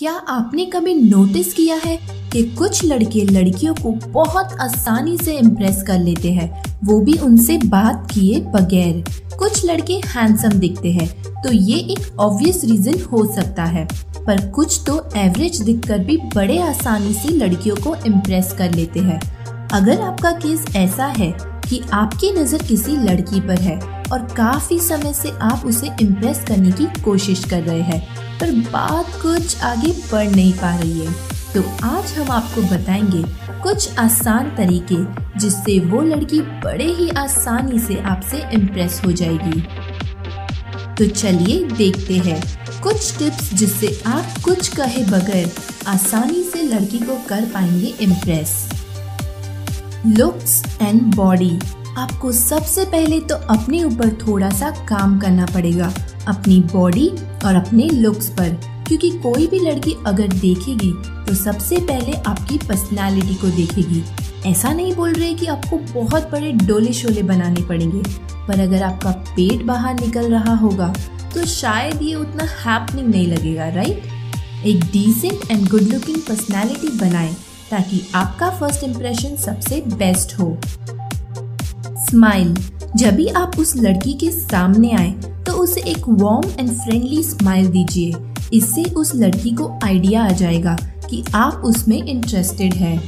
क्या आपने कभी नोटिस किया है कि कुछ लड़के लड़कियों को बहुत आसानी से इम्प्रेस कर लेते हैं? वो भी उनसे बात किए बगैर। कुछ लड़के हैंडसम दिखते हैं तो ये एक ऑब्वियस रीजन हो सकता है। पर कुछ तो एवरेज दिखकर भी बड़े आसानी से लड़कियों को इम्प्रेस कर लेते हैं। अगर आपका केस ऐसा है कि आपकी नज़र किसी लड़की पर है और काफ़ी समय से आप उसे इम्प्रेस करने की कोशिश कर रहे हैं पर बात कुछ आगे बढ़ नहीं पा रही है। तो आज हम आपको बताएँगे कुछ आसान तरीके जिससे वो लड़की बड़े ही आसानी से आपसे इम्प्रेस हो जाएगी। तो चलिए देखते हैं कुछ टिप्स जिससे आप कुछ कहे बगैर आसानी से लड़की को कर पाएँगे इम्प्रेस लुक्स एंड बॉडी आपको सबसे पहले तो अपने ऊपर थोड़ा सा काम करना पड़ेगा। अपनी बॉडी और अपने लुक्स पर। क्योंकि कोई भी लड़की अगर देखेगी तो सबसे पहले आपकी पर्सनालिटी को देखेगी। ऐसा नहीं बोल रहे कि आपको बहुत बड़े डोले शोले बनाने पड़ेंगे, पर अगर आपका पेट बाहर निकल रहा होगा तो शायद ये उतना हैपनिंग नहीं लगेगा राइट एक decent and good looking personality बनाएँ, ताकि आपका फ़र्स्ट इम्प्रेशन सबसे बेस्ट हो। स्माइल जब भी आप उस लड़की के सामने आए उसे एक वार्म एंड फ्रेंडली स्माइल दीजिए। इससे उस लड़की को आइडिया आ जाएगा कि आप उसमें इंटरेस्टेड हैं।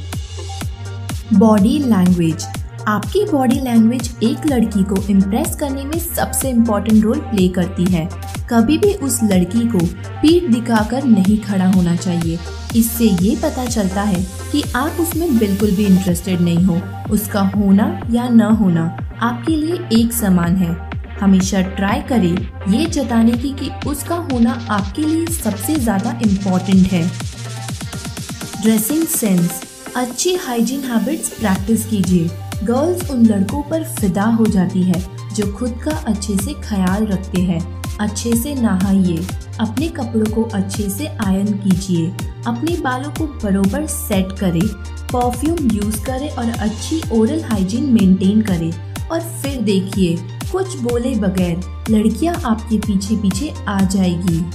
बॉडी लैंग्वेज आपकी बॉडी लैंग्वेज एक लड़की को इम्प्रेस करने में सबसे इम्पोर्टेंट रोल प्ले करती है। कभी भी उस लड़की को पीठ दिखाकर नहीं खड़ा होना चाहिए। इससे ये पता चलता है कि आप उसमें बिल्कुल भी इंटरेस्टेड नहीं हो। उसका होना या न होना आपके लिए एक समान है। हमेशा ट्राई करें। ये जताने की कि उसका होना आपके लिए सबसे ज़्यादा इम्पोर्टेंट है। ड्रेसिंग सेंस अच्छी हाइजीन हैबिट्स प्रैक्टिस कीजिए। गर्ल्स उन लड़कों पर फिदा हो जाती है, जो खुद का अच्छे से ख्याल रखते हैं। अच्छे से नहाइए। अपने कपड़ों को अच्छे से आयन कीजिए। अपने बालों को बरोबर सेट करें। परफ्यूम यूज़ करें और अच्छी ओरल हाइजीन मेंटेन करें। और फिर देखिए कुछ बोले बगैर लड़कियाँ आपके पीछे पीछे आ जाएगी।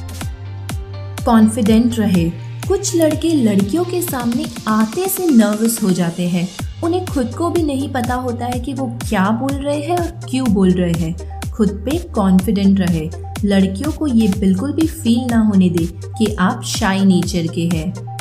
कॉन्फिडेंट रहे। कुछ लड़के लड़कियों के सामने आते से नर्वस हो जाते हैं। उन्हें खुद को भी नहीं पता होता है कि वो क्या बोल रहे हैं और क्यों बोल रहे हैं। खुद पे कॉन्फिडेंट रहे। लड़कियों को ये बिल्कुल भी फील ना होने दे कि आप शाई नेचर के हैं।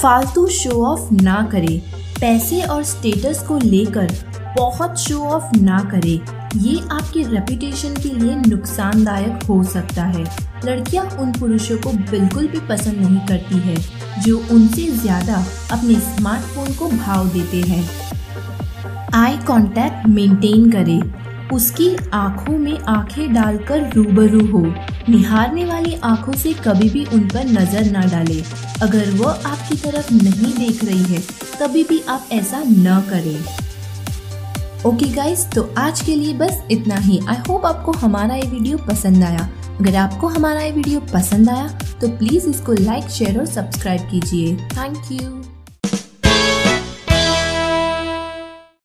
फालतू शो ऑफ़ ना करें। पैसे और स्टेटस को लेकर बहुत शो ऑफ़ ना करें। ये आपके रेपुटेशन के लिए नुकसानदायक हो सकता है। लड़कियाँ उन पुरुषों को बिल्कुल भी पसंद नहीं करती है, जो उनसे ज़्यादा अपने स्मार्टफ़ोन को भाव देते हैं। आई कांटेक्ट मेंटेन करें। उसकी आँखों में आँखें डालकर रूबरू हो। निहारने वाली आँखों से कभी भी उन पर नज़र ना डालें। अगर वह आपकी तरफ़ नहीं देख रही है, तभी भी आप ऐसा न करें। ओके okay गाइस तो आज के लिए बस इतना ही। आई होप आपको हमारा ये वीडियो पसंद आया। अगर आपको हमारा ये वीडियो पसंद आया तो प्लीज़ इसको लाइक शेयर और सब्सक्राइब कीजिए। Thank you